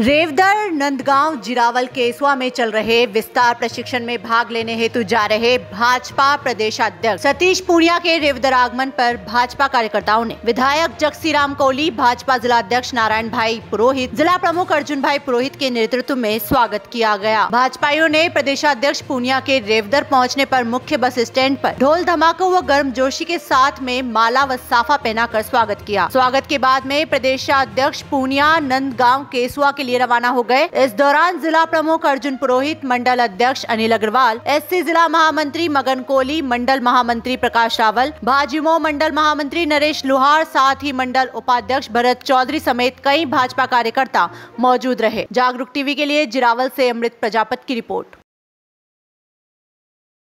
रेवदर, नंदगांव, जिरावल केसवा में चल रहे विस्तार प्रशिक्षण में भाग लेने हेतु जा रहे भाजपा प्रदेशाध्यक्ष सतीश पूनिया के रेवदर आगमन पर भाजपा कार्यकर्ताओं ने विधायक जगसी राम कोहली भाजपा जिला अध्यक्ष नारायण भाई पुरोहित, जिला प्रमुख अर्जुन भाई पुरोहित के नेतृत्व में स्वागत किया गया। भाजपाइयों ने प्रदेशाध्यक्ष पूनिया के रेवदर पहुँचने आरोप मुख्य बस स्टैंड आरोप ढोल, धमाकों व गर्म जोशी के साथ में माला व साफा पहनाकर स्वागत किया। स्वागत के बाद में प्रदेशाध्यक्ष पूनिया, नंदगांव, केसुआ के लिए रवाना हो गए। इस दौरान जिला प्रमुख अर्जुन पुरोहित, मंडल अध्यक्ष अनिल अग्रवाल, एससी जिला महामंत्री मगन कोहली, मंडल महामंत्री प्रकाश रावल भाजयुमो मंडल महामंत्री नरेश लोहार, साथ ही मंडल उपाध्यक्ष भरत चौधरी समेत कई भाजपा कार्यकर्ता मौजूद रहे। जागरूक टीवी के लिए जिरावल से अमृत प्रजापत की रिपोर्ट।